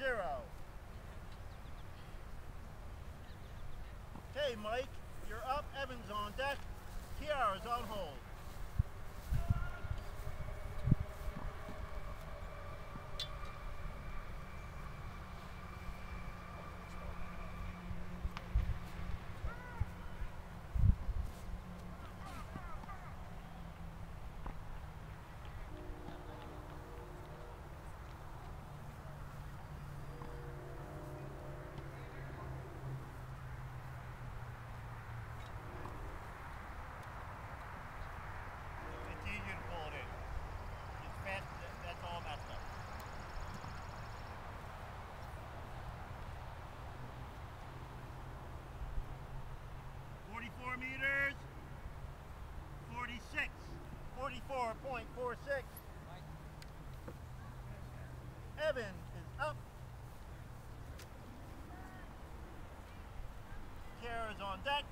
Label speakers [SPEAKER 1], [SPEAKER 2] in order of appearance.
[SPEAKER 1] zero. Mike, you're up. Evans on deck. Kiara's on hold. 2.46. Evans is up. Kara's on deck.